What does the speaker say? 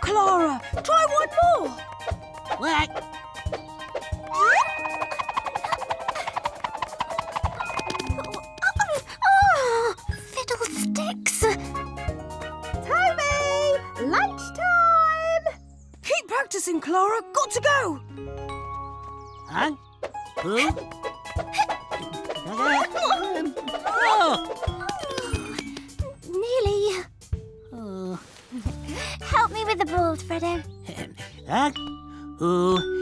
Clara. Try one more. What? Oh, fiddlesticks! Toby! Lunchtime! Keep practicing, Clara. Got to go. Huh? Who? The ball, Freddo. Huh? Who?